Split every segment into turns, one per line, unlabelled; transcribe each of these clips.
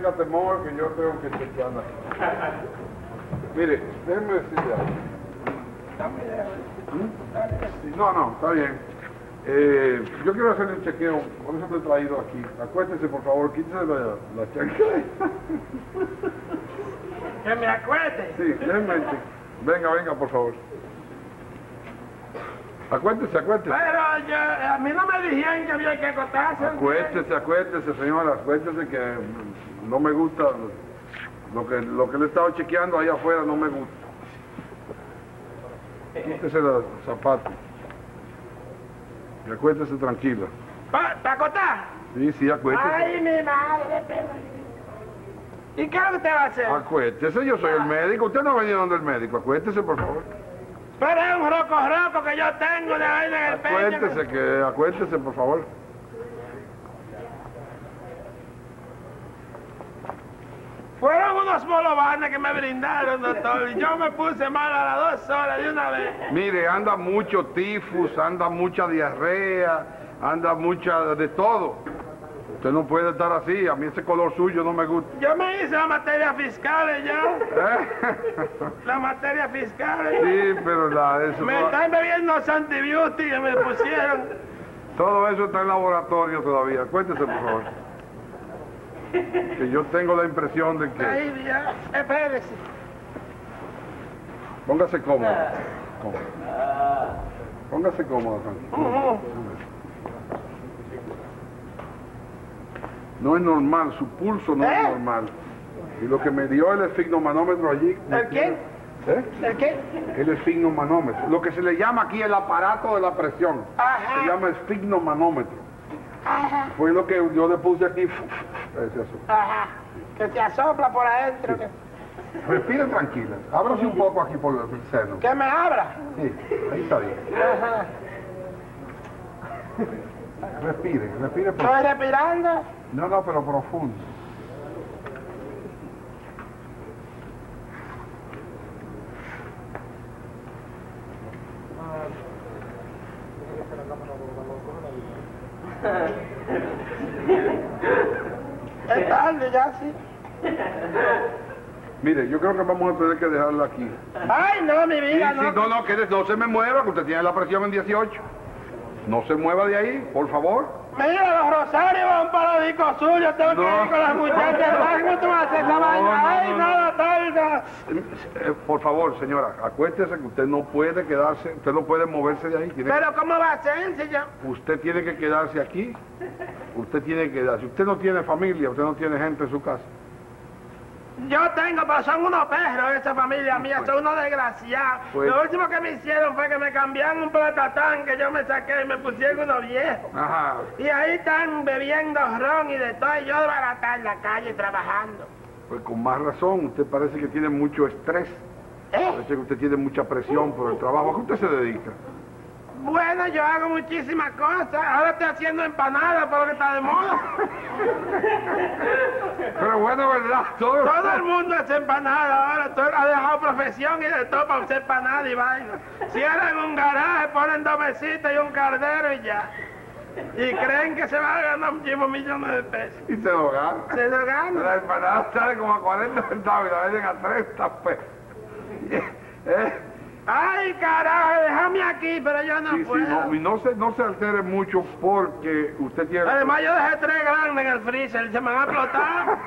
tenga temor que yo tengo que chequearla. Mire, déjeme decirle algo. ¿Mm? No, no, está bien. Eh, yo quiero hacer un chequeo, por eso te he traído aquí. Acuéstese, por favor, quítese la, la.
Que me acuerde.
Sí, déjeme. Venga, venga, por favor. Acuéntese, acuéntese.
Pero yo, a mí no me dijeron que había que acostarse.
Acuéstese, acuéstese, señora, acuéstese que no me gusta lo que, lo que le he estado chequeando ahí afuera, no me gusta. Quítese los zapatos. Y acuéstese tranquila.
¿Para acostar?
Sí, sí, acuéstese.
Ay, mi madre, pero... ¿Y qué es lo que usted va a hacer?
Acuéstese, yo soy el médico. Usted no ha venido donde el médico. Acuéstese, por favor.
Pero es un roco roco que yo tengo de ahí en el pecho.
Acuéntese, que acuéntese, por favor.
Fueron unos bolovanes que me brindaron, doctor, y yo me puse mal a las dos horas de una vez.
Mire, anda mucho tifus, anda mucha diarrea, anda mucha de todo. Usted no puede estar así, a mí ese color suyo no me gusta.
Yo me hice la materia fiscal ya.
¿Eh?
La materia fiscal.
Sí, pero la, eso,
Me están bebiendo antibióticos que me pusieron.
todo eso está en laboratorio todavía. Cuéntese, por favor. Que yo tengo la impresión de que...
Espérese.
Póngase cómodo. cómodo. Póngase cómodo.
Ujú.
No es normal, su pulso no
¿Eh?
es normal. Y lo que me dio el esfignomanómetro allí...
¿El qué?
tiene- ¿Eh?
¿El qué?
El esfignomanómetro. Lo que se le llama aquí el aparato de la presión.
Ajá.
Se llama esfignomanómetro.
Ajá.
Fue lo que yo le puse aquí. Ese azul.
Ajá. Que se asopla por adentro. Que,
Respire tranquila. Ábrase un poco aquí por el seno.
que me abra.
Sí, ahí está bien.
Ajá.
Respire, respire. por-
Estoy respirando.
No, no, pero profundo.
Es tarde ya, sí.
Mire, yo creo que vamos a tener que dejarla aquí.
Ay, no, mi vida,
sí,
no.
no, no, quédese, no se me mueva, que usted tiene la presión en 18. No se mueva de ahí, por favor.
Mira, los rosarios van para los discos suyos. Tengo que
No.
ir con las muchachas. ¿Cómo tú vas a hacer
No,
Ay,
no,
no, doctor.
Eh, por favor, señora, acuéstese que usted no puede quedarse, usted no puede moverse de ahí. Tiene
Pero ¿cómo va a ser yo?
Usted tiene que quedarse aquí. Usted tiene que quedarse. Usted no tiene familia, usted no tiene gente en su casa.
Yo tengo, pero son unos perros esa familia mía, son unos desgraciados.
Pues-
Lo último que me hicieron fue que me cambiaron un platatán que yo me saqué y me pusieron uno viejo.
Ajá.
Y ahí están bebiendo ron y de todo, y yo desbaratar en la calle trabajando.
Pues con más razón, usted parece que tiene mucho estrés.
¿Eh?
Parece que usted tiene mucha presión por el trabajo. ¿A qué usted se dedica?
Bueno, yo hago muchísimas cosas. Ahora estoy haciendo empanadas por lo que está de moda.
Pero bueno, ¿verdad? Todo,
Todo el mundo hace empanada ahora. Todo, ha dejado profesión y de todo para hacer empanada y vaina. Cierran un garaje, ponen dos mesitas y un cardero y ya. Y creen que se va a ganar muchísimos millones de pesos.
Y se lo gana.
Se lo ganan.
La empanada sale como a 40 centavos y la venden a 30 pesos. ¿Eh?
Ay, carajo, déjame aquí, pero yo no
Sí, sí,
puedo.
no, y no se, no se altere mucho porque usted tiene...
Además, yo dejé tres grandes en el freezer se me van a explotar.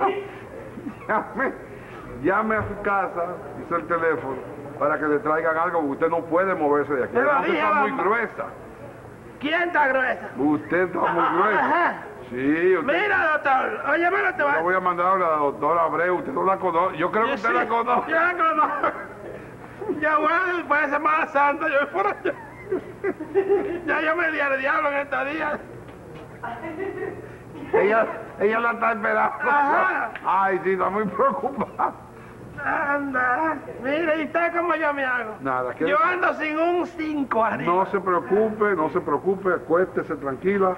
llame, llame a su casa, dice el teléfono, para que le traigan algo, porque usted no puede moverse de aquí.
Te lo
Usted está muy gruesa.
¿Quién está gruesa?
Usted está muy gruesa.
Ajá.
Sí, usted...
Mira, doctor, oye, bueno, te
Yo
va
voy a mandar a la doctora Abreu, usted no la conoce. Yo creo que usted
Sí,
la conoce.
Yo la conozco. Ya bueno, después de Semana Santa, yo por allá. Ya yo me di al diablo en estos días.
Ella, ella la está esperando.
Ajá.
Ay, sí, está muy preocupada.
Anda, mire, ¿y usted cómo yo me hago?
Nada, que
Yo ando sin un 5 arriba.
no se preocupe, no se preocupe, acuéstese tranquila,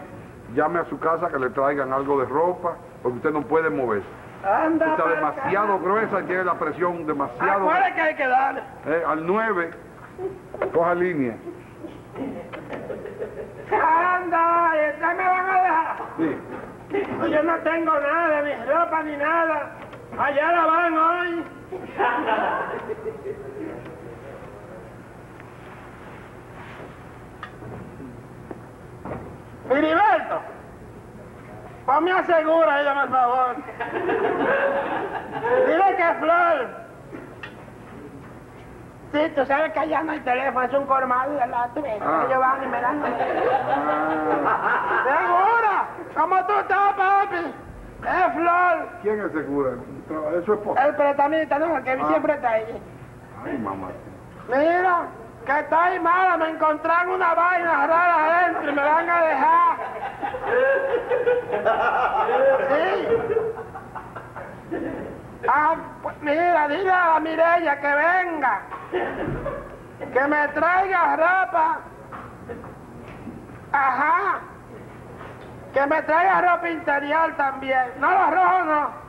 llame a su casa que le traigan algo de ropa, porque usted no puede moverse.
Anda,
Está demasiado gruesa y tiene la presión demasiado.
Acuérdate que hay que darle.
Eh, al 9, coja línea.
Anda, ¿y ustedes me van a dejar?
Sí.
Yo no tengo nada, ni ropa ni nada. Allá la van hoy. Filiberto, ponme a seguro ella, por favor. Dile que Flor. Sí, tú sabes que allá no hay teléfono, es un colmado de la
Ah.
Ellos van y me dan. ¡Segura! ¿Cómo tú estás, papi? Es Flor.
¿Quién es segura? ¿Es su esposa?
El pretamita, no, el que
Ah.
siempre está ahí.
Ay, mamá.
Mira, que estoy mala, me encontraron una vaina rara adentro y me van a dejar. Sí. Ah, pues mira, dile a la Mirella que venga. Que me traiga ropa. Ajá. Que me traiga ropa interior también. No, los rojos no.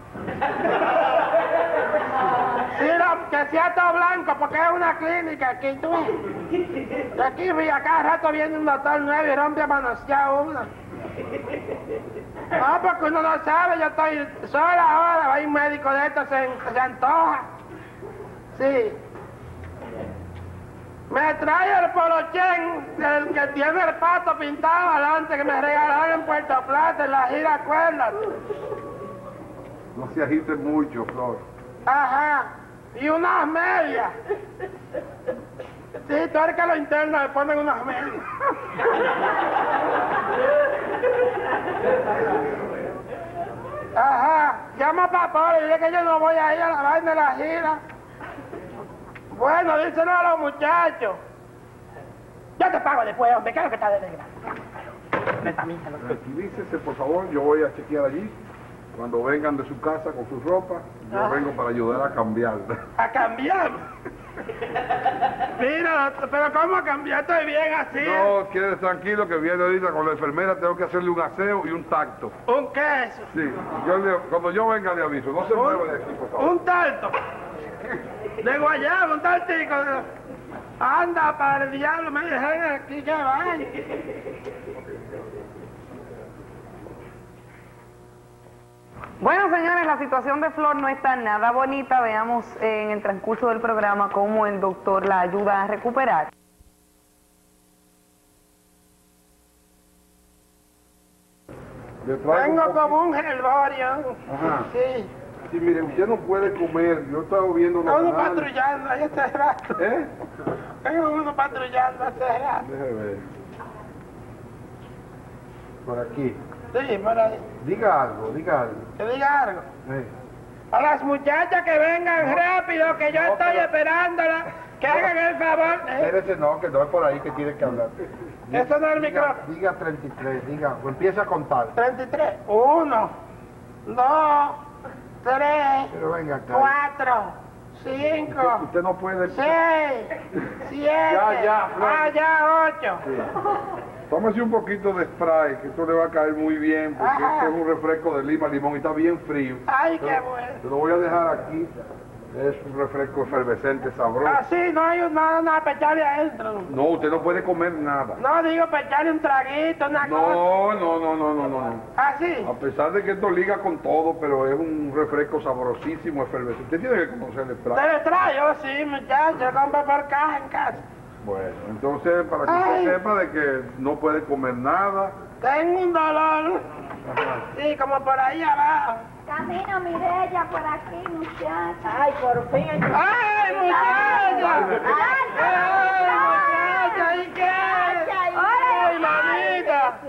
No, que sea todo blanco, porque es una clínica aquí, tú. Y aquí a cada rato viene un doctor nuevo y rompe a manosear uno. No, porque uno no sabe, yo estoy sola ahora, hay un médico de estos, se, se antoja. Sí. Me trae el polochen, el que tiene el pato pintado adelante, que me regalaron en Puerto Plata, en la gira, acuérdate.
No se agite mucho, Flor.
Ajá. Y unas medias. Sí, tú eres que lo interno le ponen unas medias. Ajá. Llama a papá y dile que yo no voy a ir a la vaina de la gira. Bueno, díselo a los muchachos. Yo te pago después, hombre, claro que está de negra.
Tranquilícese, por favor. Yo voy a chequear allí. Cuando vengan de su casa con su ropa, yo
Ah.
vengo para ayudar a cambiarla.
A cambiar. Mira, pero ¿cómo cambiar? Estoy bien así.
No, quede tranquilo que viene ahorita con la enfermera. Tengo que hacerle un aseo y un tacto.
¿Un queso?
Sí, yo le- cuando yo venga le aviso. No se mueva de aquí, por favor.
Un talto. De guayaba, un taltico. Anda para el diablo, me dejan aquí que vaya.
Bueno, señores, la situación de Flor no está nada bonita. Veamos eh, en el transcurso del programa cómo el doctor la ayuda a recuperar.
Tengo como un herborio.
Ajá.
Sí.
Sí, mire, usted no puede comer. Yo estaba viendo los
uno patrullando ahí hace rato.
¿Eh?
Tengo uno patrullando hace rato.
Déjeme ver. Por aquí.
Sí, por ahí.
Diga algo, diga algo.
Que diga algo.
Eh.
A las muchachas que vengan rápido, que yo
No,
estoy
pero-
esperándolas. Que hagan el favor. Eh,
Espérese, no, que no es por ahí que tiene que hablar.
Eso no es el
Diga,
micrófono.
diga 33, diga, o empieza a contar.
33. Uno, dos, tres,
Pero venga acá.
cuatro, cinco,
Usted no puede.
seis, siete,
Ya, ya,
ah, ya, ocho.
Sí. Tómese un poquito de spray, que esto le va a caer muy bien, porque
Ajá.
este es un refresco de lima limón y está bien frío.
Ay, qué bueno.
Se lo voy a dejar aquí. Es un refresco efervescente, sabroso.
Así no hay nada, nada para echarle adentro.
No, usted no puede comer nada.
No digo para echarle un traguito, una cosa.
No, no, no, no, no, no. no.
Así.
A pesar de que esto liga con todo, pero es un refresco sabrosísimo, efervescente. Usted tiene que conocer el
¿Te
spray.
lo traigo? Sí, muchacho, compro por caja en casa.
Bueno, entonces, para que
Ay.
usted sepa de que no puede comer nada.
Tengo un dolor. Sí, como por ahí abajo.
Camino Mirella por aquí, muchacha.
Ay, por fin.
¡Ay, muchacha!
Ay,
¡Ay, muchacha! ¿Y qué? ¡Ay, mamita!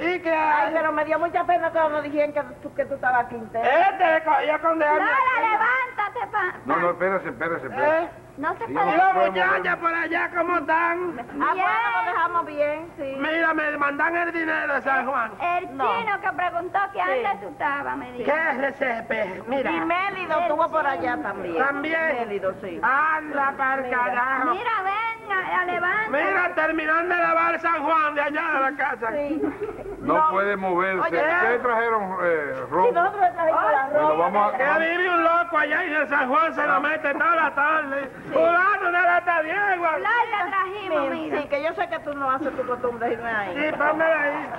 ¿Y qué
Ay, pero me dio mucha pena cuando dijeron que tú, que tú estabas quintero.
Este cogió con
levántate, pa.
No, no, espérese, espérese, espérese.
¿Eh?
No se
Sí,
¿Y
puede.
las muchachas por allá cómo están?
Ah, bueno, lo dejamos bien, sí.
Mira, me mandan el dinero de San Juan.
El
No.
chino que preguntó que
Sí.
antes tú estabas, me dijo.
¿Qué es ese espejo? Mira.
Y Mélido estuvo por allá también.
¿También?
Mélido, sí.
Anda para el carajo.
Mira, venga, levanta.
Mira, terminando de lavar San Juan de allá de la casa.
Sí.
No, puede moverse.
Oye,
¿Qué trajeron eh,
Sí,
ropa?
nosotros le trajimos la
Bueno,
ropa.
Que vive un loco allá y en San Juan se lo mete toda la tarde. Fulano de la tadiegua.
Te trajimos,
Sí,
mira.
sí, que yo sé que tú no haces tu costumbre y es ahí.
Sí, pónmela ahí.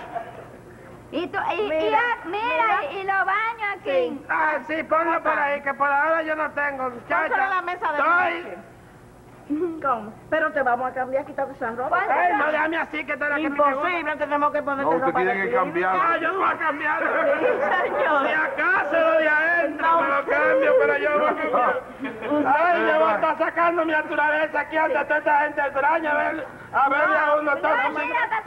Y, tú, y, y,
Mira,
ah, mira, y, y los baños aquí.
Ah, sí, ponlo por ahí, que por ahora yo no tengo, muchacha.
Pónselo en la mesa de
Estoy...
¿Cómo? Pero te vamos a cambiar, quítate esa ropa.
Ay, no déjame así, que te la.
Imposible, tenemos que ponerte
No, usted
ropa
tiene que cambiar.
Ah, yo no voy a cambiar.
Sí, señor.
De acá se lo de adentro, me lo cambio, pero yo voy a cambiar. Ay, yo voy a estar sacando mi naturaleza aquí ante toda esta gente extraña, a ver, a verle a uno todos sus,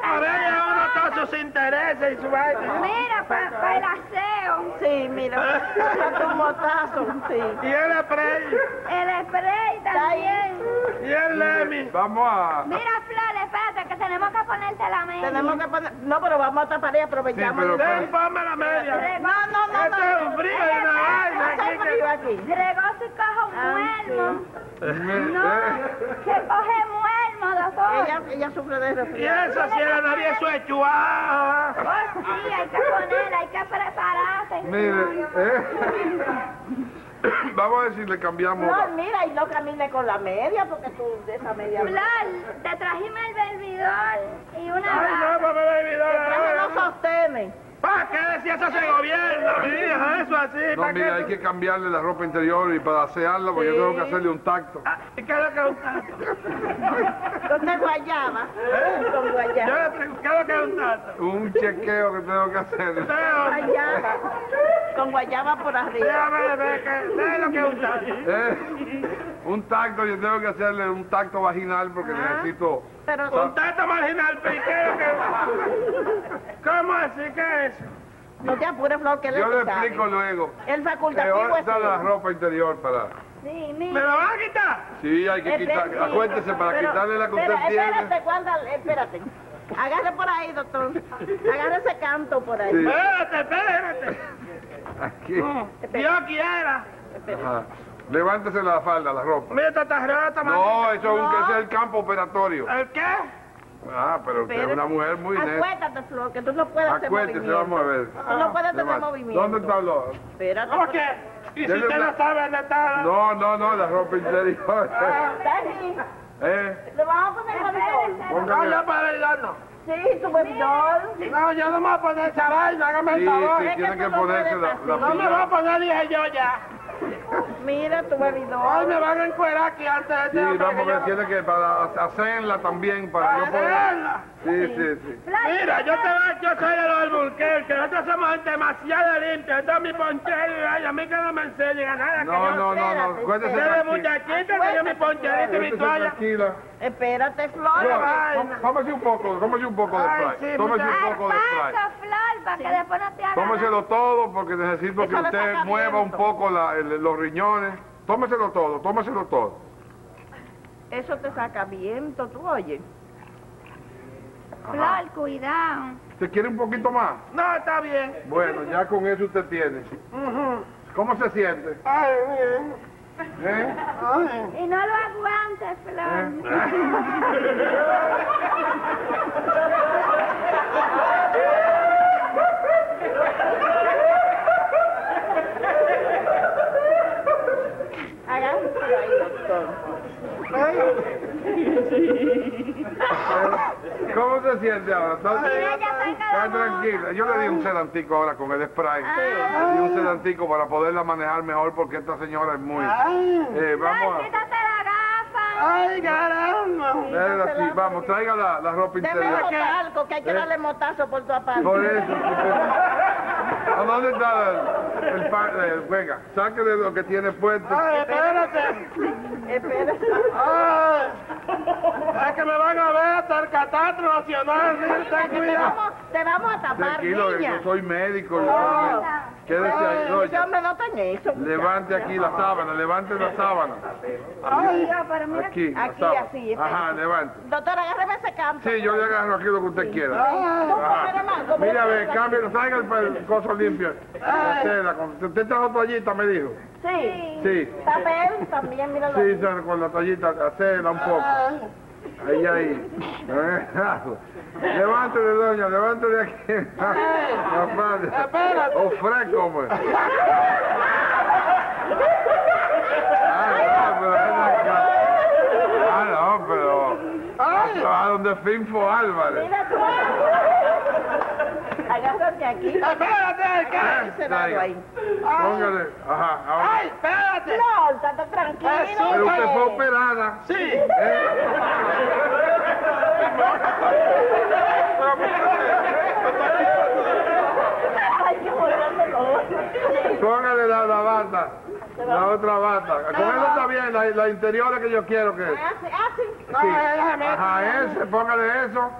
a verle a uno todos sus intereses y su vaina.
Mira, para el aseo.
Sí, mira, un motazo. Sí.
Y el spray,
El spray también.
Y el Lemmy.
Vamos a...
Mira, Flor, espérate, que tenemos que ponerte la media.
Tenemos que poner... No, pero vamos a tapar y aprovechamos.
Sí, pero-
Ven, ponme la media.
No, no, no,
Este
no.
es un frío de una vaina
Hace
aquí.
Gregoso y coja un
Ah,
muermo. No,
eh,
que coge muermo, doctor.
Ella, ella sufre de
Y
resfriado.
eso si era nadie eso es chuá.
Oh, sí, hay que poner, hay que prepararse.
Mire, eh. Vamos a ver si le cambiamos.
No, mira, y no camine con la media, porque tú de esa media...
Flor, te trajimos el bebidor y una
Ay, no, me
Traje
olvidó.
no sostiene.
¿Para qué si eso se gobierna, mi hija? Eso así,
No,
¿para
mira,
qué?
hay que cambiarle la ropa interior y para asearla, porque yo tengo que hacerle un tacto.
Ah, ¿Y qué es lo que es un tato?
Con de guayaba. Con
Yo
guayaba.
le pregunto, ¿qué es lo que es un tato?
Un chequeo que tengo que hacer.
Usted,
Guayaba. Con guayaba por arriba.
Déjame ver qué ¿qué es lo que es un tato.
Eh, Un tacto, yo tengo que hacerle un tacto vaginal porque necesito.
Pero
Un tato marginal, ¿pero ¿y qué es lo que ¿Cómo así? ¿Qué es eso?
no te apures, Flor, que
Yo le
sabe.
explico luego.
El facultativo es
la ropa interior para.
Sí,
¿Me lo van a quitar?
Sí, hay que quitar. Acuérdese, para
pero-
quitarle la que
pero
usted tiene.
Espérate, guarda, espérate. Agarre por ahí, doctor. Agarre ese canto por ahí.
Sí.
Espérate, espérate.
Aquí.
Dios quiera.
Ajá. Levántese la falda, la ropa.
Mira, tú estás rota,
No, eso ese es el campo operatorio.
¿El qué?
Ah, pero usted es una mujer muy neta.
Acuéstate, Flor, que tú no puedes hacer movimiento.
vamos a ver.
Tú no puedes tener
Levante.
movimiento.
¿Dónde está lo?
Espérate.
¿Cómo qué? ¿Y si usted no sabe dónde está?
No, no, no, la ropa interior.
Está aquí.
¿Eh?
Le vamos a poner bebidor.
No,
Póngale.
yo para no.
Sí, tu bebidor.
No, yo no me voy a poner esa vaina, hágame
Sí,
el favor.
sí, tiene que
no
ponerse la,
No me voy a poner, dije yo ya.
Mira tu
Hoy
bebidor.
me van a encuerar aquí antes de
Sí,
este hombre
vamos a
que
ver,
yo-
tiene que para hacerla también, para yo poder...
Hacerla.
Sí, sí, sí.
Mira, yo te voy, yo soy de los Alburquerque, nosotros somos gente demasiado limpia, esto es mi ponchero y a mí que no me enseñen a nada. que
No,
yo-
no, no, no, cuéntese
Ustedes muchachitos, que yo mi poncherito y mi
Cuéntese
toalla.
tranquila.
Espérate, Flor.
Flor.
Tó- Tómese un poco, tómese un poco de
Ay,
spray.
sí,
Tómese un poco de spray.
Para que después no te haga
Tómeselo todo porque necesito que
Eso
usted mueva un poco la- el- los riñones. Tómeselo todo, tómeselo todo.
Eso te saca viento, tú oyes.
Flor, cuidado.
¿Usted quiere un poquito más?
No, está bien.
Bueno, ya con eso usted tiene. ¿Cómo se siente?
Ay, bien.
¿Eh?
Ay.
Y no lo aguantes, Flor.
Agarre por ahí, doctor.
¿Cómo se siente ahora? ¿Está, tranquila? Yo le di un sedantico ahora con el spray. Le di un sedantico para poderla manejar mejor porque esta señora es muy...
Ay.
Eh, vamos a...
quítate la gafa.
Ay, caramba.
Vamos, traiga la, la ropa
Deme
interior.
motalco, que hay que
¿Eh?
darle motazo por tu aparte.
Por eso. ¿A dónde está el, el, el- Venga, saque de lo que tiene puesto.
Ay, espérate.
Espérate.
Ay. Es que me van a ver hasta el catastro nacional. sí, Ten cuidado.
vamos, te vamos a tapar,
Tranquilo,
niña.
yo soy médico. yo soy médico. Quédese ahí,
no está en eso.
Levante aquí la sábana, levante la sábana.
Ay.
Dios, pero mira.
Aquí, la
Aquí,
sábana.
así, espérate.
Ajá, levante.
Doctor, agárreme ese campo.
Sí, yo le agarro aquí lo que usted quiera.
Tú,
Ajá. Mira, a
yo
ver,
te-
cámbialo, traiga el, el coso limpio. La tela, con- Usted trajo toallita, me dijo.
Sí.
Sí.
Papel también, míralo.
Sí, con la toallita, hacela un poco. Ahí, ahí. Levántele, doña, levántele aquí. Falda.
Espérate.
O fresco, pues. Ah, no, pero. Ah, no, pero... A donde Finfo Álvarez.
Mira tú. Agárrate aquí.
Espérate, ¿qué?
Ese lado ahí.
Póngale. Ajá, ahora.
Ay, espérate.
Flor, estate tranquilo.
Eso.
Pero usted fue operada.
Sí.
¿eh?
Ay, qué bonito color.
Póngale la, la bata. La otra bata. Con eso está bien, la, la interior es que yo quiero que.
Así, así.
Sí. Ajá, ese, póngale eso.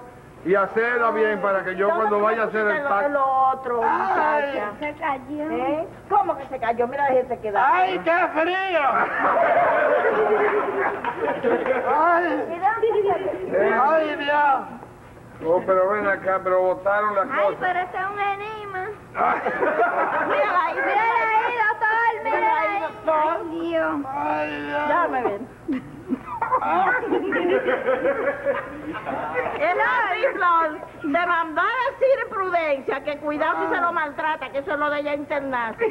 Y hacerla bien para que yo cuando vaya a hacer el
Lo,
tacto.
lo otro, muchacha.
Se cayó.
¿Eh? ¿Cómo que se cayó? Mira, ese queda.
Ay, qué frío. Ay,
¿Y dónde se-
ay, Dios.
Oh, pero ven acá, pero botaron las
Ay,
cosas.
pero ese es un enigma.
Mira ahí,
Mírala ahí, ahí.
doctor.
Ay, Dios.
Ay, Dios.
Déjame ver. El Flor te mandó a decir Prudencia que cuidado si se lo maltrata, que eso es lo de ella internarse.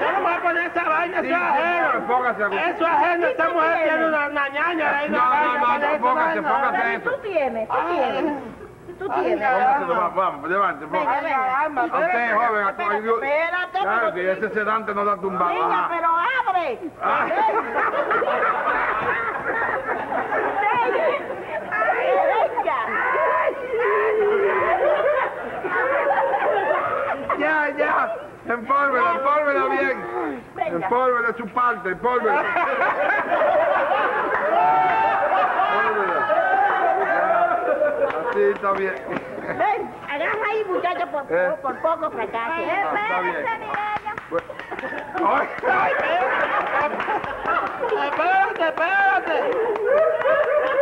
No voy a poner esa vaina, eso es ajeno.
Póngase.
Eso es ajeno, esta mujer tiene una, ñaña.
No, no, no, póngase, póngase.
Pero tú tienes, tú
Ay.
tienes. Tú tienes.
vamos, vamos, levante,
Venga,
póngase.
Ay, caramba,
A usted, joven,
Espérate,
Claro, que ese sedante no da tumbado. Ajá.
pero abre.
Ya, ya. Empólvela, empólvela bien.
Venga.
Empólvela su parte. Empólvela. Así está bien.
Ven, agarra ahí, muchacha, por,
Eh.
por poco fracaso.
está bien. Ay,
Ay, espérate, espérate.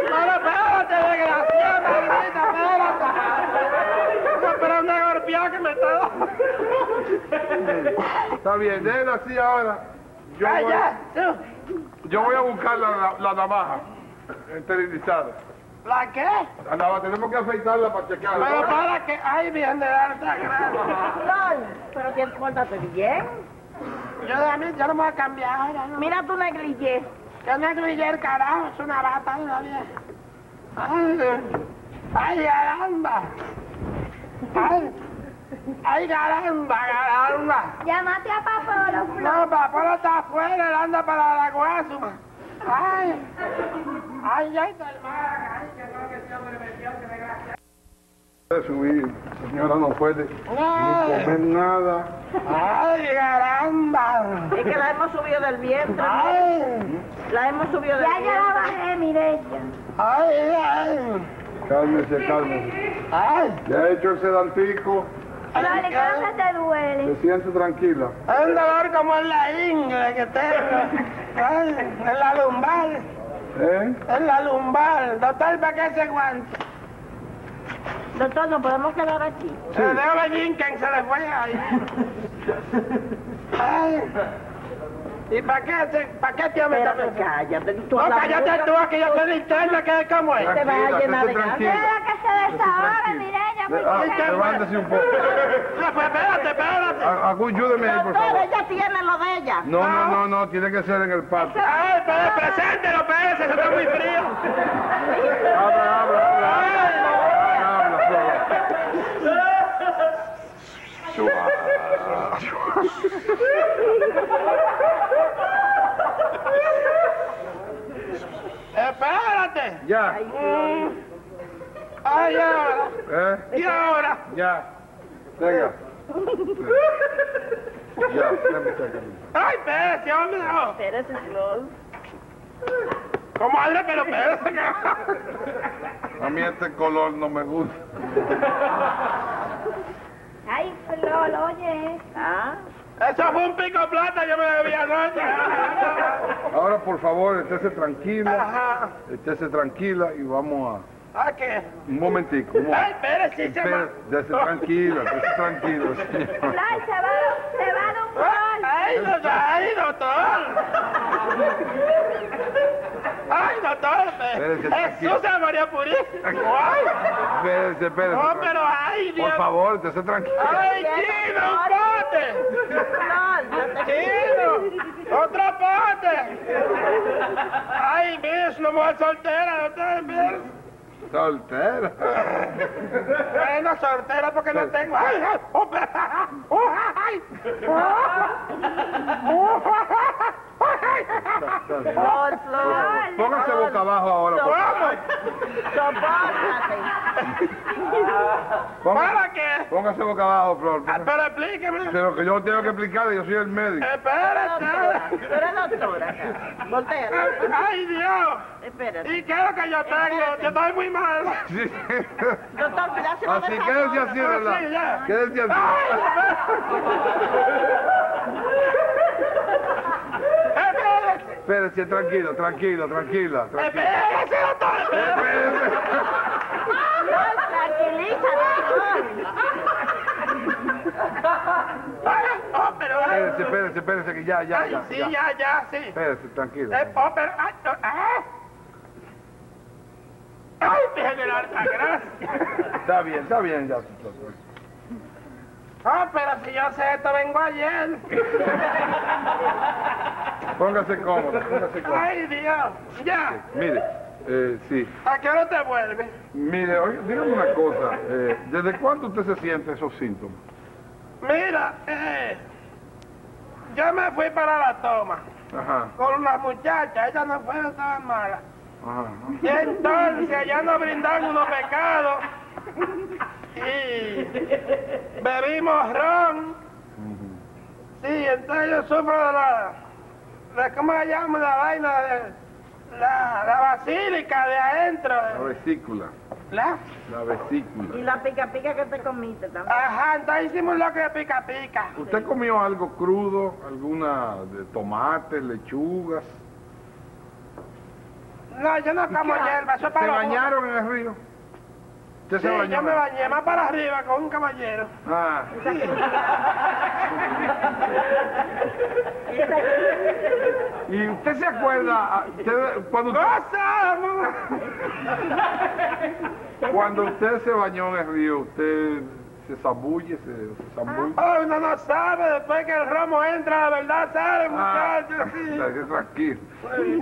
No, espérate, desgraciada, grita, espérate. Pero una golpeada que me está dando.
Está bien, déjela así ahora. Yo voy, yo voy a buscar la, la, la navaja esterilizada.
¿La qué?
La navaja, tenemos que afeitarla para checarla.
Pero para que... Ay, bien de darte gracias.
Flor, pero que pórtate bien.
Yo de a mí, yo no me voy a cambiar ahora, ¿no?
Mira tu negligé.
Yo incluye el carajo, es una bata de una vieja. Ay, ay, caramba. Ay, ay, caramba, caramba.
Llámate a Papolo, Flor.
No, papá está afuera, él anda para la guasuma. Ay, ay, ay, está el mar.
Subir, señora no puede ni comer nada.
Ay, caramba.
Es que la hemos subido del vientre.
Ay,
La hemos subido del
Ya yo la
vientre.
bajé, Mireya.
ay, ay.
Cálmese, cálmese.
Ay,
Le ha hecho el sedantico,
¿y qué te duele?
se siente tranquila.
es un dolor como en la ingle que tengo. Ay, en la lumbar.
¿Eh?
En la lumbar. Doctor, ¿para qué se guante?
Doctor, ¿nos podemos quedar aquí?
Sí.
De Jinken se le fue ahí. Ay. ¿Y para qué, se- para qué pensando?
cállate. Tú
No,
hablas
cállate
mucho.
tú, que yo soy interna, que es como es.
Te vas a llenar de gas.
que se desahogue,
tranquila.
Mireya,
Le- ah, levántese un poco.
No, pues espérate, espérate.
A- Agu, ayúdeme ahí, por
Doctor,
favor.
ella tiene lo de ella.
No, no, no, no, tiene que ser en el patio.
Ay, pero preséntelo, espérese, eso está muy frío.
Habla, habla, habla. Habla, Flora.
Espérate.
Ya,
Ay, ahora.
¿eh?
Y ahora.
Ya. Venga. Ya.
Ay, espérate, hombre. no.
Espérate,
madre, pero espérate.
A mí este color no me gusta.
Ay, Flor, oye.
Ah,
Eso fue un pico plata, yo me bebí anoche.
Ahora, por favor, estése tranquila,
Ajá.
estése tranquila y vamos a...
¿A qué?
Un momentico, un
Ay, espérate, sí, se me...
Dese tranquila, dese tranquila,
Flor,
señor.
se va, se va flor.
Ay, doctor, ay, doctor. Ay, doctor.
Espérese,
Jesús María Purísima. Ay,
Espérese, espérese.
no, pero ay, Dios.
Por favor, estése tranquila.
Ay, chino, un pote.
Te
Chino, otro pote. Ay, mira, es una mujer soltera, doctor, mira.
Soltera.
Bueno, soltera porque no tengo. ¡Ay, ay! ¡Oh, ¡Oh, ay!
Flor, Flor.
Póngase boca abajo ahora. por favor.
Sopórtate.
Póngase,
¿Para qué?
póngase boca abajo, Flor.
Ah, Pero explíqueme.
Pero que yo tengo que explicarle, yo soy el médico.
Espérate.
Tú eres doctora. Voltea.
Ay, Dios.
Espérate.
¿Y qué es lo que yo tengo? Yo estoy muy mal.
Sí.
Doctor, cuidado
Así, quédese así. ¿verdad?
sí, ya.
Quédese así. Espérese, tranquilo, tranquilo, tranquila. tranquila.
Espérate, doctor.
Espérese.
Tranquilízate,
Oh, pero.
Espérese, espérese, espérese, que ya, ya, ya.
sí,
ya.
ya, sí.
Espérese, tranquilo.
Eh, oh, pero. Ay, no, ah. Ay, mi general, gracias.
Está bien, está bien, ya.
Ah, pero si yo sé esto, vengo ayer.
Póngase cómodo, póngase cómodo.
Ay, Dios. Ya.
Mire, eh, sí.
¿A qué hora te vuelves?
Mire, oye, dígame una cosa. eh, ¿Desde cuándo usted se siente esos síntomas?
Mira, eh, yo me fui para la toma
Ajá,
con una muchacha, ella no fue, estaba mala.
ajá.
Y entonces allá nos brindaron unos pecados y bebimos ron. Sí, entonces yo sufro de la, de, ¿cómo se llama la vaina? De, la, la basílica de adentro.
La vesícula,
¿La?
la vesícula.
Y la pica pica que te comiste también.
Ajá, entonces hicimos lo que pica pica.
¿Usted comió algo crudo? ¿Alguna de tomates, lechugas?
No, yo no como hierba, eso es
¿Se
para los-
bañaron en el río? ¿Usted
Sí,
se bañó?
yo me bañé más para arriba con un caballero.
Ah, ¿y usted se acuerda? ah, usted- cuando, usted, cuando usted se bañó en el río, ¿usted se zambulle? ¿Se, se zambulle?
Oh, uno no sabe, después que el romo entra, la verdad sale,
Ah,
muchachos. sí.
está- tranquilo.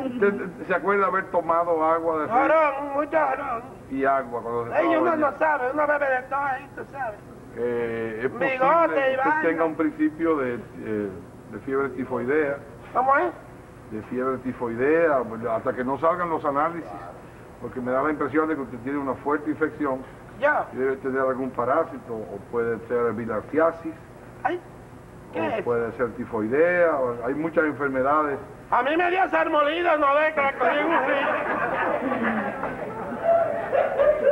¿Usted se acuerda haber tomado agua de río?
Jorón, mucho jorón.
Y agua cuando se
Ey, uno no sabe, uno bebe de todo ahí, tú sabes.
Eh, es
Bigote
que tenga un principio de, eh, de fiebre tifoidea,
¿Cómo es?
de fiebre tifoidea, hasta que no salgan los análisis, porque me da la impresión de que usted tiene una fuerte infección Debe tener algún parásito, o puede ser bilharziasis,
Ay, ¿qué
o puede ser tifoidea, o- hay muchas enfermedades.
A mí me dio sarmolida, no ve que la cogí en un río.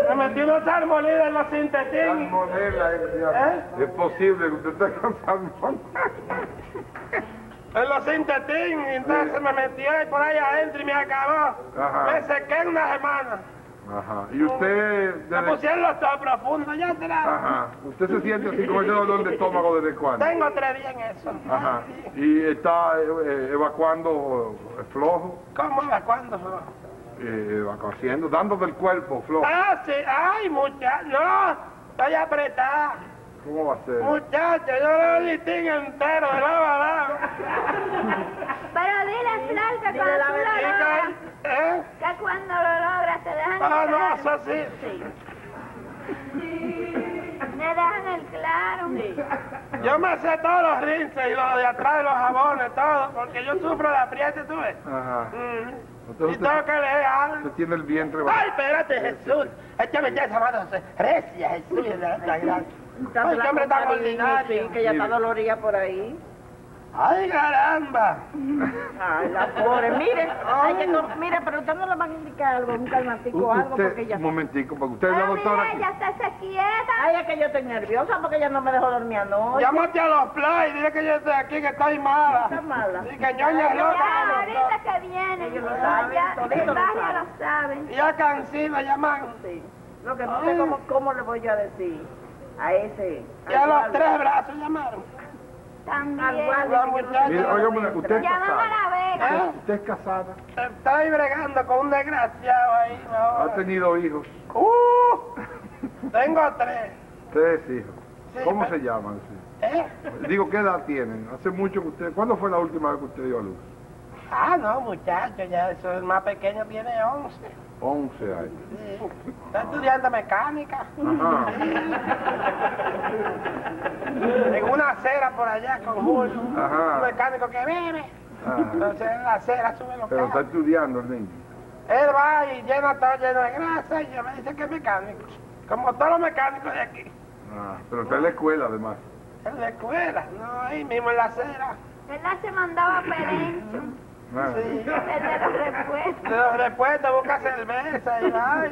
Me metí una sarmolida en los sintetín.
Salmonela,
¿Eh?
Es posible que usted tenga salmonela.
En los sintetín, entonces me metí ahí por ahí adentro y me acabó.
Ajá.
Me sequé una semana.
Ajá. Y usted,
Me
desde-
pusieron los todo profundos, ya te la...
ajá. ¿Usted se siente así con ese dolor de estómago desde cuándo?
Tengo tres días en eso.
Ajá. Y está eh, evacuando eh, flojo,
¿Cómo va? ¿Cuándo?
eh, evacuando, dando del cuerpo flojo.
Ah, sí, ay, muchacho, no, estoy apretada.
¿Cómo va a ser?
Muchacho, yo lo listín entero de lado a lado.
Pero dile, Flor, que cuando
la
tú lo
¿Eh?
que cuando lo te dejan
Ah,
el
no,
claro.
eso sí.
Me dejan el claro.
Yo me sé todos los rinces y los de atrás de los jabones, todo, porque yo sufro de apriete, tú ves.
Ajá.
Mm.
Entonces
Y tengo que leer algo.
Tiene el vientre bajo.
Ay, espérate, Jesús. Échame ya esa mano. Recia, Jesús. de la- Ay, qué hombre tan ordinario.
que ya está dolorida por ahí.
Ay, caramba.
Ay, la pobre. Mire, que no- mire, pero usted no le van a indicar algo, un calmatico o algo, porque ya...
un momentico, porque usted es la
Pero
doctora
mira, ella está se quieta.
Ay, es que yo estoy nerviosa porque ella no me dejó dormir anoche.
Llámate a los play, dile que yo estoy aquí, que estoy
Está
mala.
mala.
Y que ñoña es
Ya,
loca.
ahorita que viene.
Ellos lo saben,
ya,
todito lo saben.
lo saben.
Y ya cansina, llaman.
Sí. Lo que no sé cómo, cómo le voy yo a decir a ese...
Y a
al
los tres brazos llamaron.
También.
No.
Mire, oiga, usted es casada.
¿Eh?
¿Usted es casada?
Estoy bregando con un desgraciado ahí.
¿Ha
ahora.
tenido hijos?
Uh, tengo tres.
Tres hijos.
Sí,
¿Cómo
pero-
se llaman? sí?
¿Eh?
Digo, ¿qué edad tienen? Hace mucho que usted... ¿Cuándo fue la última vez que usted dio a luz?
Ah, no, muchacho, ya eso, el más pequeño tiene 11.
11 años.
Sí. Está estudiando mecánica.
Ajá.
En una acera por allá con Julio.
Ajá.
Un mecánico que bebe.
Ajá.
Entonces en la acera sube los
Pero está
carros.
estudiando el niño.
Él va y llena todo lleno de grasa y yo me dice que es mecánico. Como todos los mecánicos de aquí.
Ah, pero está en la escuela además.
En la escuela, no, ahí mismo en la acera.
¿Verdad? Se mandaba perencho.
Ah.
Sí.
El de los repuestos.
De los repuestos busca cerveza y va.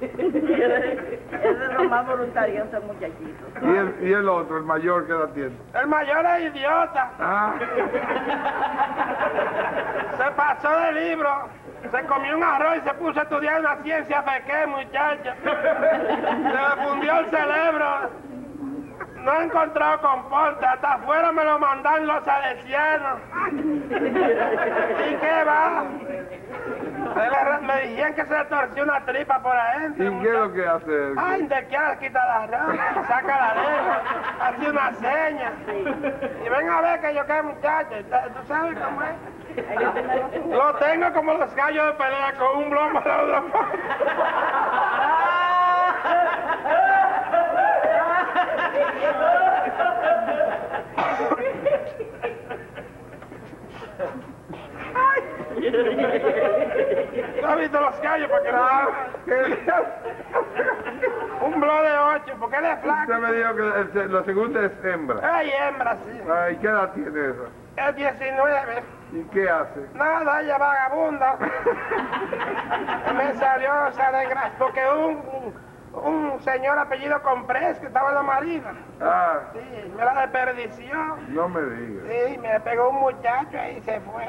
Es de los más voluntarios, ese muchachito.
¿Y, el, y el otro, el mayor, qué edad tiene?
El mayor es idiota.
Ah,
Se pasó de libro. Se comió un arroz y se puso a estudiar una ciencia pequeña, muchacho. Se le fundió el cerebro. No he encontrado comporte. Hasta afuera me lo mandan los salesianos. ¿Y qué va? Me dijeron que se le torció una tripa por
¿y
adentro.
qué es lo que hace?
Ay, te quiere quitar la ropa, saca la lengua, hace una seña. Y ven a ver que yo qué muchacho, ¿tú sabes cómo es? Lo tengo como los gallos de pelea con un blomo de otro. ¿Tú has visto los gallos para que no Un blow de ocho, porque él es flaco.
Usted me dijo que el se- la segunda es hembra.
Ay, hembra, sí.
Ay, ¿qué edad tiene esa?
Es 19.
¿Y qué hace?
Nada, ella vagabunda. Me salió esa desgracia, porque un, un señor apellido Comprés que estaba en la marina.
Ah,
Sí, me la desperdició.
no me diga.
Sí, me pegó un muchacho y se fue.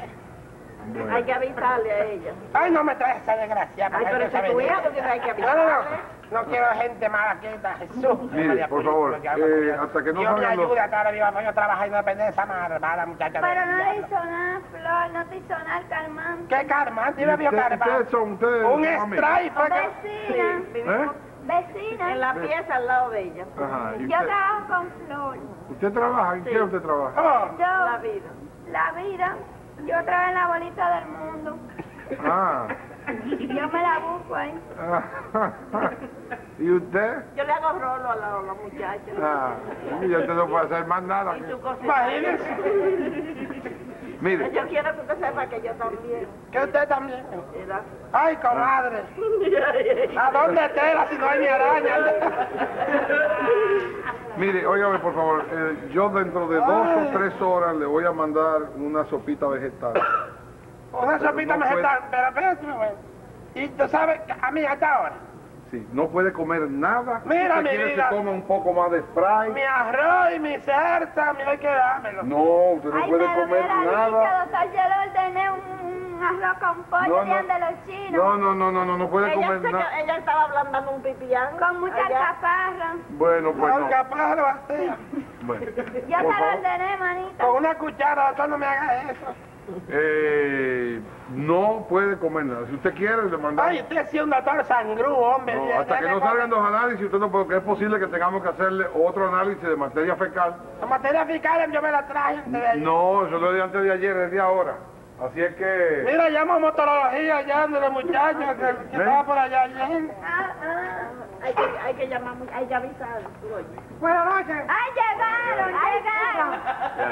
Bueno.
Hay que avisarle a ella.
Ay, no me traes esa desgracia.
Ay,
porque
pero
no
es tu hija, tú tienes que
No, no, no.
avisarle.
No quiero gente mala que está Jesús.
Mire,
María
por favor, eh, hasta que no
Dios me ayude a cara viva, yo trabajar y no depender de esa malvada muchacha.
Pero no le hizo nada, Flor. No te hizo nada, Carmán.
¿Qué karmante?
¿Y
Yo vio
usted-
karmante.
ustedes son ustedes
Un strike.
Vecina.
¿Eh?
Vecina.
En la pieza al lado de ella.
Ajá. ¿y
Yo
usted,
trabajo con Flor.
¿Usted trabaja? ¿En qué usted trabaja?
Oh,
La
Yo,
vida.
la vida, yo trabajo en la bolita del mundo.
Ah.
Yo me la busco ahí.
¿Y usted?
Yo le hago rolo a la, a la muchacha.
Ah, y usted no puede hacer más nada.
Y
que-
su cosita.
imagínese.
Mire,
Yo quiero que usted sepa que yo también.
Que usted también.
Era-
Ay, comadre. ¿A dónde tela si no hay ni araña?
mire, óigame por favor, eh, yo dentro de dos o tres horas le voy a mandar una sopita vegetal.
Una sopita
no puede-
vegetal. Pero espérate un momento. Y tú sabes, que a mí hasta ahora,
Sí, no puede comer nada.
Mira,
Si
mi
quiere
vida.
se come un poco más de spray.
mi arroz y mi cerza, a mí hay que dármelo.
No, usted no
Ay,
puede comer
dicho,
nada.
doctor. Yo le ordené un, un arroz con pollo
No, no.
de los chinos.
No, no, no, no, no, no puede
Ella,
comer nada.
que- ella estaba ablandando un pipián.
Con mucha
allá.
alcaparra.
Bueno, pues
Con
no.
bastea.
Bueno,
Yo se lo ordené, manita.
Con una cuchara, doctor, no me haga eso.
Eh, no puede comer nada. Si usted quiere, le mandamos.
Ay, usted sí es un doctor sangrú, hombre.
No, hasta que no salgan los análisis, usted no puede, porque es posible que tengamos que hacerle otro análisis de materia fecal.
La materia fiscal yo me la traje antes de ayer.
No, eso lo de antes de ayer, es de ahora. Así es que...
Mira, llamo a motorología allá de los muchachos que, que
¿Eh?
estaba por allá ayer.
Hay que, hay que llamar, hay que avisar.
Buenas noches.
Ay, llegaron, llegaron.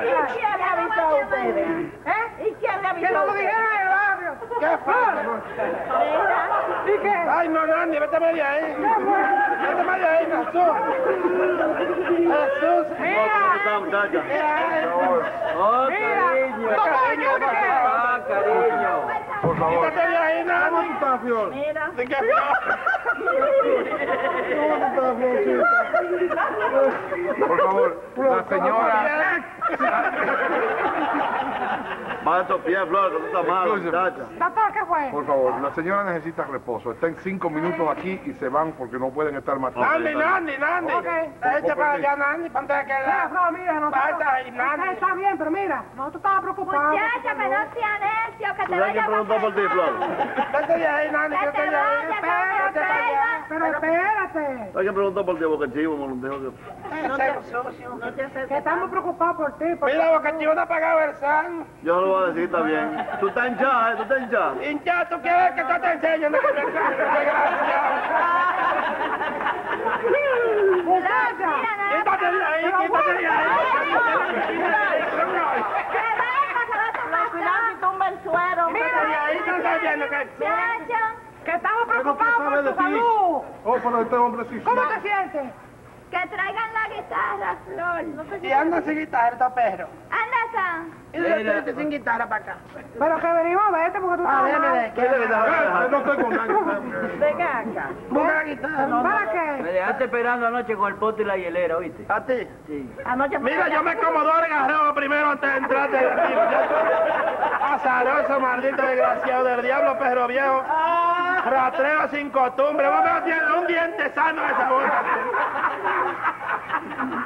¿Y quién le avisó a ustedes? ¿Eh? ¿Y quién le avisó a ustedes?
en el barrio. ¿Qué fue?
¿Y qué?
Ay, no, Nandi, vete de ahí. Vete de ahí, Jesús. Jesús.
¿Cómo está, muchacha?
Mira,
Oh, cariño.
cariño, por favor.
Ah, cariño.
Por favor.
Quítate de ahí,
está, Fior?
Mira.
¿De qué
Por favor, la señora...
Baja estos pies, Flor, que tú estás malo,
Escúcheme.
muchacha.
Doctor, ¿qué fue?
Por favor, la señora necesita reposo. Está en cinco minutos aquí y se van porque no pueden estar más tiempo.
Nandi, Nandi, Nandi. Echa para allá, Nandi, ponte aquí al lado.
mira, no
Falta ahí, Nandi.
está bien, pero mira, nosotros estábamos preocupados.
Muchacha, que no sea necio, que
¿Tú
te vaya a
preguntó por ti, Flor?
Vete de ahí, Nandi,
Que
que
te
de
vaya, que no te
Vete para allá.
Pero espérate,
¿Sabes quién preguntó por ti? Boca Chivo, me lo dijo que...
Ese sucio.
No te acerques.
que estamos preocupados por ti.
Mira, Boca Chivo no ha pagado el SAN.
Yo lo voy a decir, está bien. Tú estás hinchada, ¿eh? Tú estás hinchada.
Hincha, ¿tú quieres que yo te enseñe? No. Quítate de ahí, quítate de ahí.
Tumba el suero.
Que...
Estamos preocupados por tu salud.
Oh, pero este hombre sí
¿Cómo te sientes?
Que traigan la guitarra, Flor.
Y anda sin guitarra, perros.
Anda acá.
De repente sin guitarra para acá.
Pero que venimos a verte porque tú
Ah,
estás
déjame
mal.
Eh, No estoy con nadie.
Venga acá.
Busca la guitarra.
¿Para qué?
Me dejaste esperando anoche con el pote y la hielera, ¿oíste?
A ti.
Sí.
Anoche
Mira, yo me como dos garrobos primero antes de entrar de Azaroso, maldito desgraciado del diablo, perro viejo. Ratreo sin costumbre. Vamos a tener un diente sano de esa boca.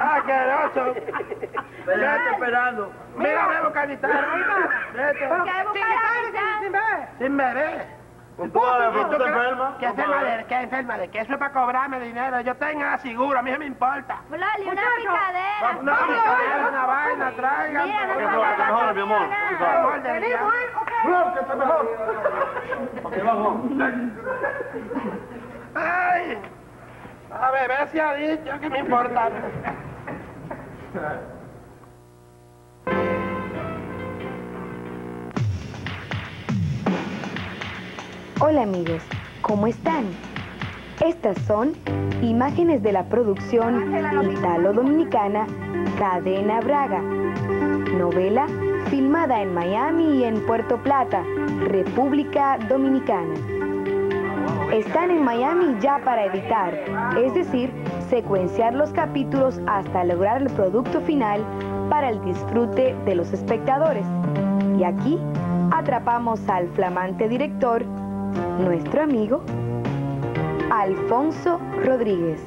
Asqueroso.
Me dejaste esperando.
Mira, ve. Vete.
Pero
la
y sin ver.
Sin bebé.
Tú tú
¿Tú
te
crees
enfermas.
¿Qué enferma de qué enferma de que eso es para cobrarme dinero? Yo tengo la segura, a mí no me importa.
Flor, y una picadera.
Me traigan una vaina, traigan.
Mira, no
mejores, mi amor.
¿eh? Ok.
Flor, que te mejor.
Ok, vamos.
Ay, a bebé se ha dicho que me importa.
Hola amigos, ¿cómo están? Estas son imágenes de la producción italo-dominicana Cadena Braga, novela filmada en Miami y en Puerto Plata, República Dominicana. Están en Miami ya para editar, es decir, secuenciar los capítulos hasta lograr el producto final para el disfrute de los espectadores. Y aquí atrapamos al flamante director, nuestro amigo Alfonso Rodríguez.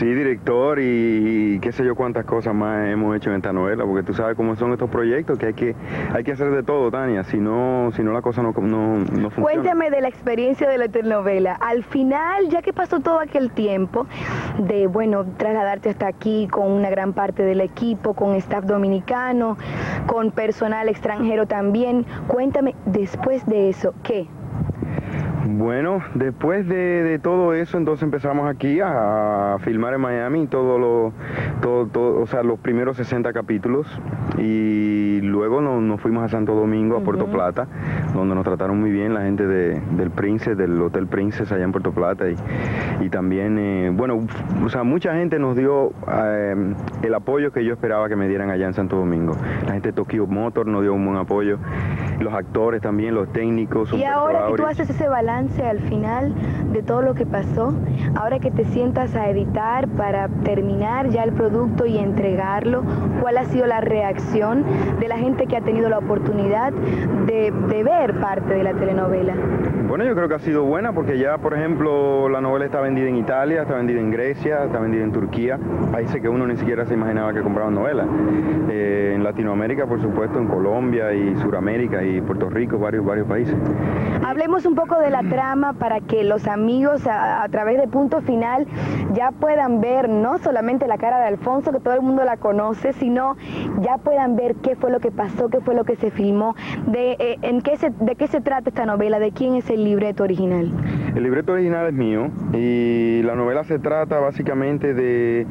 Sí, director, y qué sé yo cuántas cosas más hemos hecho en esta novela, porque tú sabes cómo son estos proyectos, que hay que, hay que hacer de todo, Tania, si no, si no la cosa no, no, no funciona.
Cuéntame de la experiencia de la telenovela. Al final, ya que pasó todo aquel tiempo de, bueno, trasladarte hasta aquí con una gran parte del equipo, con staff dominicano, con personal extranjero también, cuéntame después de eso, ¿qué?
Bueno, después de, de todo eso, entonces empezamos aquí a, filmar en Miami todo lo, todo, todo, o sea, los primeros 60 capítulos. Y luego nos, nos fuimos a Santo Domingo, a Puerto Plata, donde nos trataron muy bien la gente de- del Prince, del Hotel Princess allá en Puerto Plata. Y, y también, eh, bueno, o sea, mucha gente nos dio eh, el apoyo que yo esperaba que me dieran allá en Santo Domingo. La gente de Tokyo Motor nos dio un buen apoyo, los actores también, los técnicos.
Y ahora que tú haces ese balance al final de todo lo que pasó, ahora que te sientas a editar para terminar ya el producto y entregarlo, ¿cuál ha sido la reacción de la gente que ha tenido la oportunidad de, de ver parte de la telenovela?
Bueno, yo creo que ha sido buena porque ya, por ejemplo, la novela está vendida en Italia, está vendida en Grecia, está vendida en Turquía, países que uno ni siquiera se imaginaba que compraban novelas. Eh, en Latinoamérica, por supuesto, en Colombia y Suramérica y Puerto Rico, varios, varios países.
Hablemos un poco de la trama para que los amigos a, través de punto final ya puedan ver no solamente la cara de Alfonso, que todo el mundo la conoce, sino ya puedan ver qué fue lo que pasó, qué fue lo que se filmó, de, eh, en qué se, de qué se trata esta novela, de quién es el libreto original.
El libreto original es mío y la novela se trata básicamente de,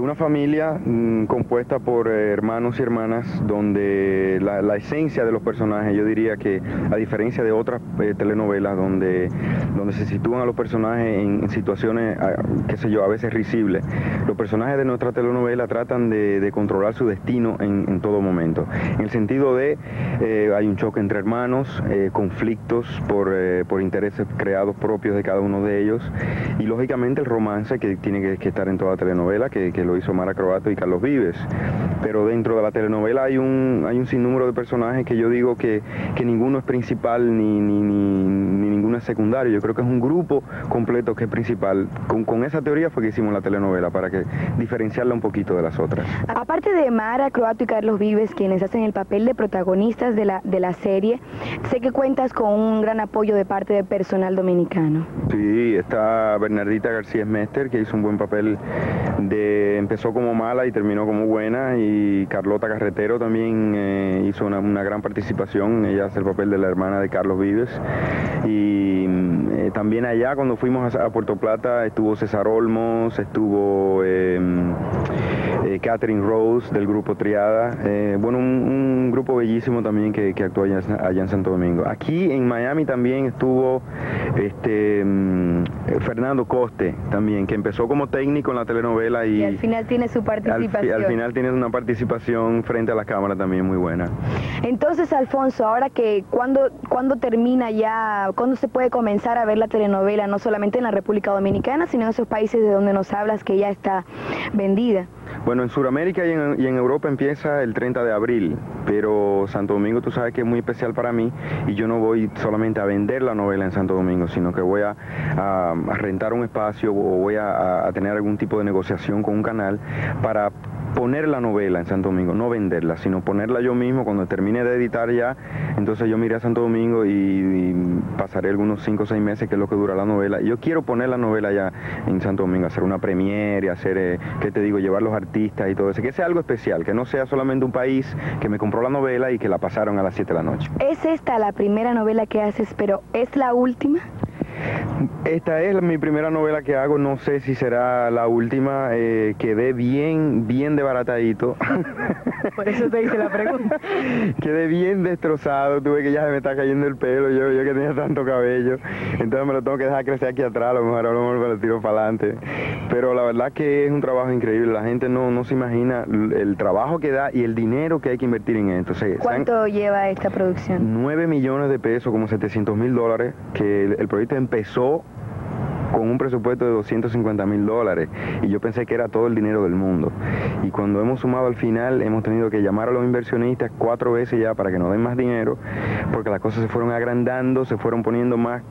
de una familia mm, compuesta por eh, hermanos y hermanas donde la, esencia de los personajes, yo diría que a diferencia de otras eh, telenovelas donde, donde se sitúan a los personajes en, situaciones, ah, qué sé yo, a veces risibles, los personajes de nuestra telenovela tratan de, controlar su destino en, todo momento. En el sentido de, eh, hay un choque entre hermanos, conflictos por, por intereses creados propios de cada uno de ellos y lógicamente el romance que tiene que, que estar en toda telenovela, que, que lo hizo Mara Croato y Carlos Vives. pero dentro de la telenovela hay un, hay un sinnúmero de personajes que yo digo que, que ninguno es principal ni, ni, ni, es secundario. Yo creo que es un grupo completo que es principal. Con, con esa teoría fue que hicimos la telenovela, para que diferenciarla un poquito de las otras.
Aparte de Mara, Croato y Carlos Vives, quienes hacen el papel de protagonistas de la, de la serie, sé que cuentas con un gran apoyo de parte del personal dominicano.
Sí, está Bernardita García Mester, que hizo un buen papel de empezó como mala y terminó como buena y Carlota Carretero también eh, hizo una, una, gran participación, ella hace el papel de la hermana de Carlos Vives y eh, también allá cuando fuimos a, a, Puerto Plata estuvo César Olmos, estuvo eh, Catherine Rose del grupo Triada, bueno un, un, grupo bellísimo también que, que actuó allá, allá, en Santo Domingo. Aquí en Miami también estuvo este, um, Fernando Coste también, que empezó como técnico en la telenovela y,
y al final tiene su participación.
Al, al, final tiene una participación frente a la cámara también muy buena.
Entonces, Alfonso, ahora que cuando cuando termina ya, cuándo se puede comenzar a ver la telenovela, no solamente en la República Dominicana, sino en esos países de donde nos hablas que ya está vendida?
Bueno, en Sudamérica y en, Europa empieza el 30 de abril, pero Santo Domingo tú sabes que es muy especial para mí y yo no voy solamente a vender la novela en Santo Domingo, sino que voy a, rentar un espacio o voy a tener algún tipo de negociación con un canal para poner la novela en Santo Domingo, no venderla, sino ponerla yo mismo cuando termine de editar ya, entonces yo miré a Santo Domingo y, pasaré algunos 5 o 6 meses, que es lo que dura la novela. Yo quiero poner la novela ya en Santo Domingo, hacer una premiere, hacer, eh, ¿qué te digo?, llevar los artistas y todo eso, que sea algo especial, que no sea solamente un país que me compró la novela y que la pasaron a las 7 de la noche.
¿Es esta la primera novela que haces, pero es la última?
Esta es mi primera novela que hago, no sé si será la última, eh, quedé bien, bien desbaratadito.
Por eso te hice la pregunta.
quedé bien destrozado, tuve que ya se me está cayendo el pelo, yo, yo que tenía tanto cabello, entonces me lo tengo que dejar crecer aquí atrás, a lo mejor ahora me lo tiro para adelante. Pero la verdad que es un trabajo increíble, la gente no, no se imagina el trabajo que da y el dinero que hay que invertir en esto. O sea,
¿Cuánto lleva esta producción?
9 millones de pesos, como 700 mil dólares, que el, el proyecto empezó con un presupuesto de 250 mil dólares y yo pensé que era todo el dinero del mundo. Y cuando hemos sumado al final, hemos tenido que llamar a los inversionistas cuatro veces ya para que nos den más dinero, porque las cosas se fueron agrandando, se fueron poniendo más,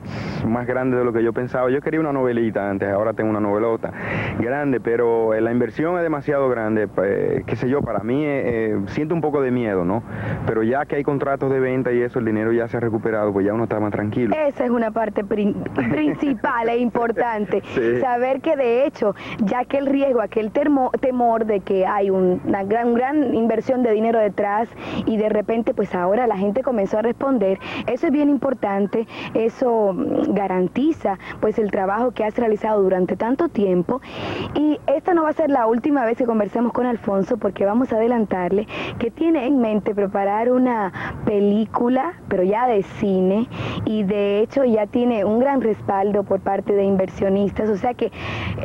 más grandes de lo que yo pensaba. Yo quería una novelita antes, ahora tengo una novelota grande, pero la inversión es demasiado grande, pues, qué sé yo, para mí eh, siento un poco de miedo, ¿no? Pero ya que hay contratos de venta y eso, el dinero ya se ha recuperado, pues ya uno está más tranquilo.
Esa es una parte prin principal e importante importante sí. saber que de hecho, ya que el riesgo, aquel termo, temor de que hay un, una gran, gran inversión de dinero detrás y de repente pues ahora la gente comenzó a responder, eso es bien importante, eso garantiza pues el trabajo que has realizado durante tanto tiempo y esta no va a ser la última vez que conversamos con Alfonso porque vamos a adelantarle que tiene en mente preparar una película, pero ya de cine y de hecho ya tiene un gran respaldo por parte de o sea que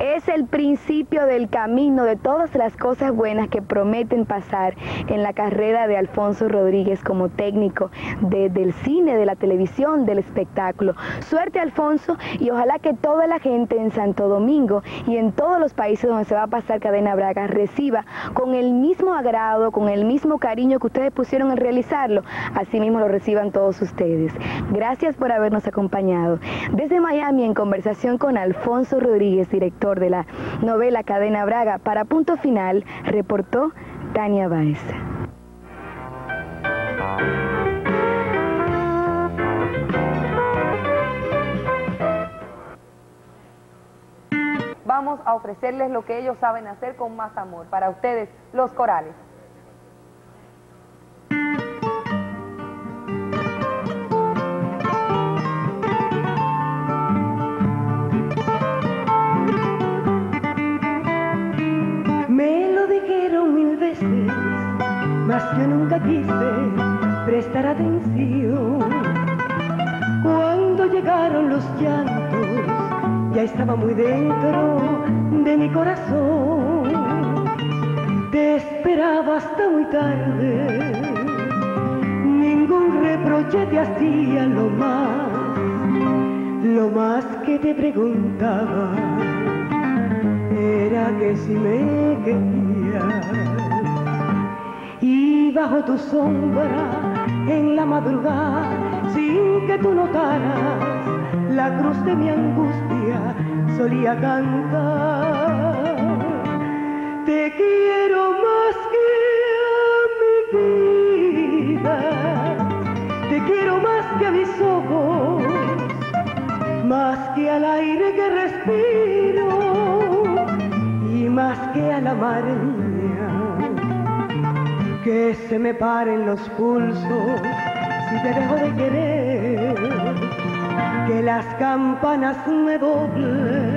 es el principio del camino de todas las cosas buenas que prometen pasar en la carrera de Alfonso Rodríguez como técnico de, del cine, de la televisión, del espectáculo. Suerte Alfonso y ojalá que toda la gente en Santo Domingo y en todos los países donde se va a pasar Cadena Braga reciba con el mismo agrado, con el mismo cariño que ustedes pusieron en realizarlo, así mismo lo reciban todos ustedes. Gracias por habernos acompañado. Desde Miami en conversación con Alfonso Rodríguez, director de la novela Cadena Braga, para Punto Final, reportó Tania Baez.
Vamos a ofrecerles lo que ellos saben hacer con más amor. Para ustedes, los corales.
Estaba muy dentro de mi corazón. Te esperaba hasta muy tarde, ningún reproche te hacía lo más, lo más que te preguntaba. Era que si me querías. Bajo tu sombra en la madrugada, sin que tú notaras la cruz de mi angustia, solía cantar. Te quiero más que a mi vida, te quiero más que a mis ojos, más que al aire que respiro y más que a la mar mía. Que se me paren los pulsos si te dejo de querer, que las campanas me doblen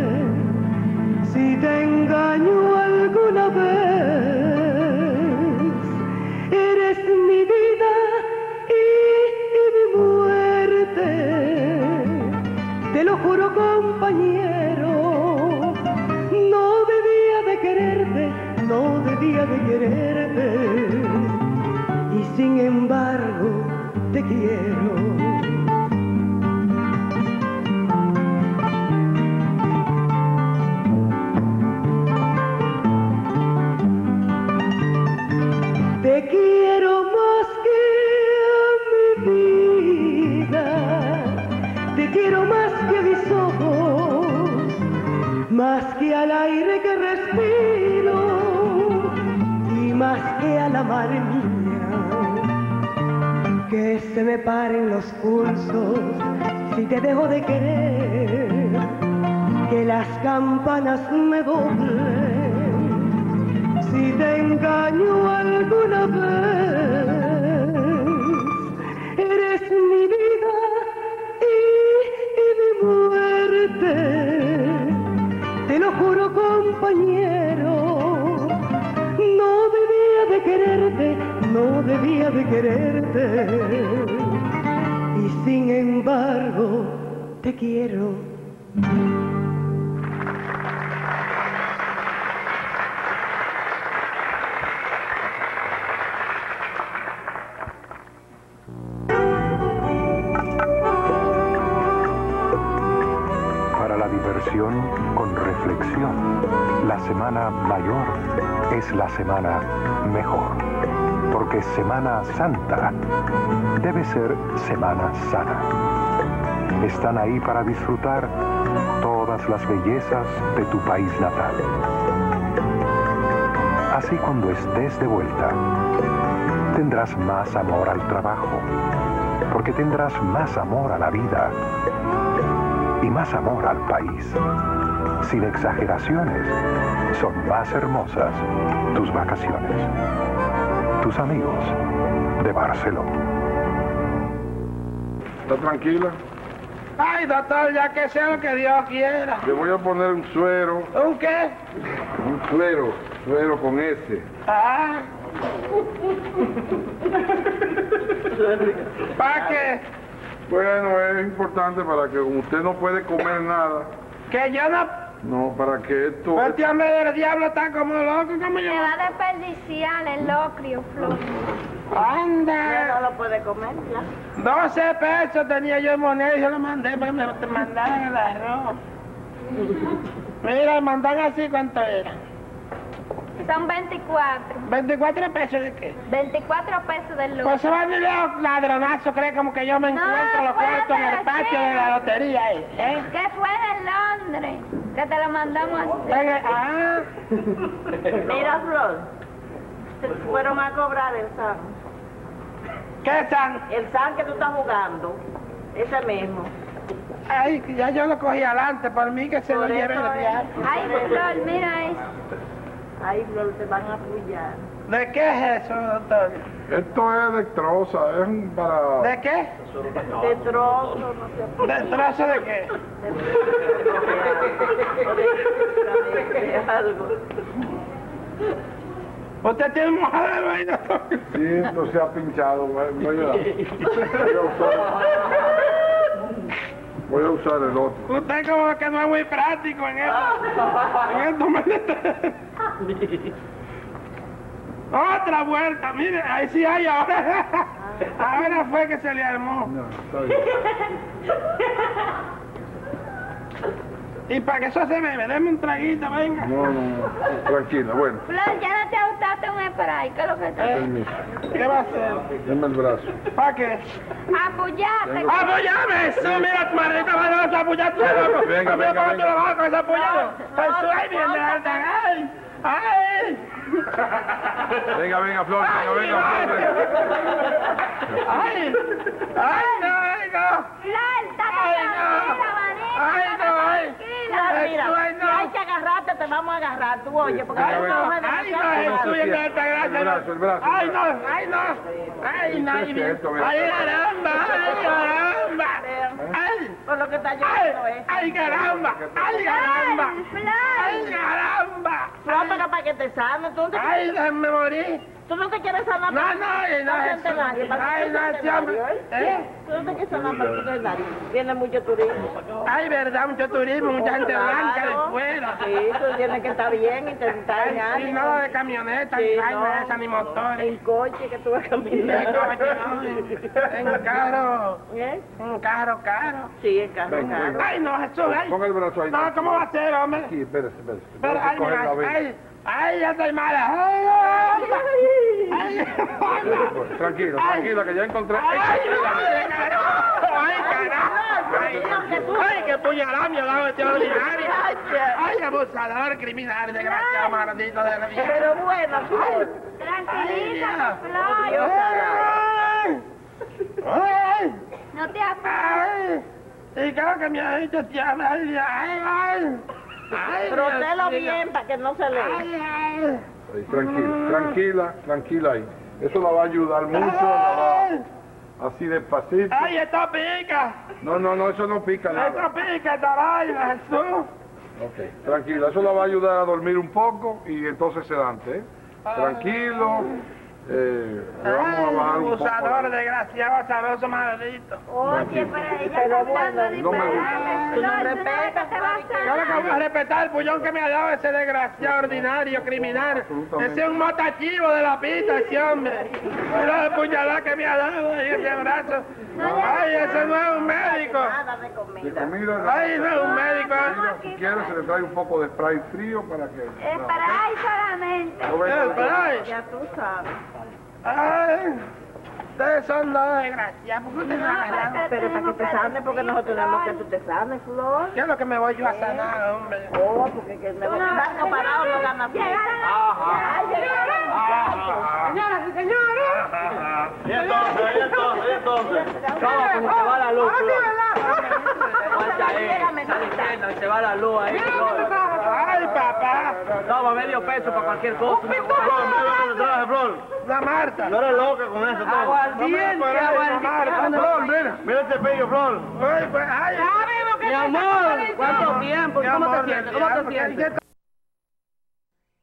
se me paren los pulsos si te dejo de querer, que las campanas me doblen. Si te engaño alguna vez, de quererte. Y sin embargo, te quiero.
Para la diversión con reflexión, la semana mayor es la semana mejor. Porque Semana Santa debe ser Semana Sana. Están ahí para disfrutar todas las bellezas de tu país natal. Así cuando estés de vuelta, tendrás más amor al trabajo, porque tendrás más amor a la vida y más amor al país. Sin exageraciones, son más hermosas tus vacaciones. Tus amigos de Barcelona.
¿Está tranquila?
Ay, doctor, ya que sea lo que Dios quiera.
Le voy a poner un suero,
¿Un qué?
un suero, suero con ese.
Ah. ¿Para qué?
Bueno, es importante para que como usted no puede comer nada,
Que yo no...
no, para que esto...
Este hombre del diablo está como loco, como yo.
Me va a desperdiciar el locrio, Flor.
Anda.
no lo puede comer, ya.
12 pesos tenía yo en moneda y yo lo mandé para que me te mandaran el arroz. Mira, mandan así, ¿cuánto era?
Son 24.
24 pesos de qué?
24 pesos del
Pues
locrio.
se van a los ladronazos, cree como que yo me
No,
encuentro los cuartos en el patio de la lotería ahí, ¿eh?
Que fue de Londres, que te lo mandamos
el- ah,
Mira, Flor, te fueron a cobrar el SAN.
¿qué están?
El SAN que tú estás jugando, ese mismo.
Ay, ya yo lo cogí adelante, por mí que se lo
Por
lleve
eso
el
es.
diablo.
Ay, Flor, mira eso.
Ahí, Flor, te van a apoyar.
¿De qué es eso, doctor?
Esto es de troza, es un para...
¿De qué?
De trozo, no sé.
¿De trozo de qué? ¿Usted tiene un mojadero ahí?
Sí, esto se ha pinchado, voy a usar, voy a usar el otro.
Usted como que no es muy práctico en esto. En esto me- Otra vuelta, mire, ahí sí hay ahora. Ahora fue que se le armó.
No, está bien.
Y para que eso se bebe, deme un traguito, venga.
No, no, no. Tranquila, bueno.
Flor, ya no te gustaste un spray, ¿qué es lo que te
Permiso.
¿Qué va a hacer?
Denme el brazo.
¿Para qué?
Apoyate.
¡Apoyame! Eso, mira, tu maldita madre, apoyate, loco.
Venga,
Yo
venga,
como
venga.
tú lo vas con ese apoyado. Eso ahí viene alta.
Venga, venga, Flor, venga, venga, Flor.
¡Ay! ¡Ay, no, ay, no!
Flor, está
¡Ay, no! ¡Ay, no, ay!
Mira,
Ay,
si hay que agarrarte, te vamos a agarrar, tú oye, porque
Venga,
hay
venga.
una mujer
¡Ay, no, Jesús, en esta gracia!
El brazo, el brazo,
¡Ay, no! ¡Ay, no! ¡Ay, no! ¡Ay, caramba! ¡Ay, caramba! ¡Ay!
Por lo que está
¡Ay!
lloviendo, ¿eh?
¡Ay, caramba! ¡Ay, caramba! ¡Ay, caramba!
Flor, pero para que te te,
¡Ay, déjame morir!
Tú no te quieres sanar
No, no, no,
centenario, para
Ay, no, ese hombre. ¿Eh?
Tú no te quieres sanar para el centenario. Viene mucho turismo.
Ay, verdad, mucho turismo, mucha gente blanca de fuera.
Sí, tú tienes que estar bien, intentar en
Ay, sí, nada de camioneta, ni
Sí, no.
de esa, ni motores.
En coche que tú vas
En
caminando.
coche, no, en- en carro,
¿Eh?
en carro, caro.
Sí, en carro,
venga.
Ay, no, Jesús, ay.
Ponga el brazo ahí.
No, ¿cómo va a ser, hombre?
Aquí, espérese, espérese.
Pero, ay, ay. Ay, ay, ya estoy mala. Ay. Ay,
Pues, Tranquilo,
Ay.
tranquila, que ya encontré.
Ay, ay, ay, caramba. Ay. Ay, ay, qué puñalada me ha dado este ordinario. Ay, abusador, criminal, desgraciado, maldito de la vida.
Pero bueno, Flor. Dios
Ay, ay,
No te
ay. ¿Y lo que me ha hecho, tía? Ay, ay, ay. Mío.
bien para que no se.
Ahí, tranquila, tranquila, tranquila ahí. Eso la va a ayudar mucho. la va- así despacito.
Ay, esto pica.
No, no, no, eso no pica
Esto
nada.
pica, esta vaina, Jesús.
Ok, tranquila, eso la va a ayudar a dormir un poco y entonces sedante, ¿eh? Tranquilo. Eh, vamos a bajar un poco.
Abusador, desgraciado, sabroso, maldito.
Oye, pero ella
Pero bueno,
no me gusta.
Tú no respetas,
Yo lo que voy a respetar el puñón que me ha dado ese desgraciado ordinario, criminal. Ese es un motachivo de la pista, ese hombre. Mira la puñalada que me ha dado ahí ese brazo. Ay, ese no es un médico.
Nada de
De
comida.
Ay, no es un médico.
Si quiere se le trae un poco de spray frío para que...
Spray solamente.
No venga.
Eh, ay,
Ya tú sabes.
Ay. Ustedes son dos desgraciados. ¿Por qué ustedes no agarran?
Pero para que te sanes, porque nosotros tenemos que tú te sanes, Flor.
¿Qué es lo que me voy yo a sanar, hombre?
Oh, porque que me banco parado no gana fiesta. Ay, llegaron.
Señoras y señores.
Y entonces, y entonces, y entonces.
¿Cómo? Que se va la luz, Flor. Se va la luz ahí, Flor.
Ay, papá.
Toma medio peso para cualquier cosa.
traje, Flor.
La Marta.
No eres loca con eso, todo.
Aguardiente, aguardiente.
Flor, mira. Mira este Flor.
Ay, pues, ay,
Mi amor, ¿cuánto tiempo? ¿Cómo te sientes? ¿Cómo te
¿qué-
sientes?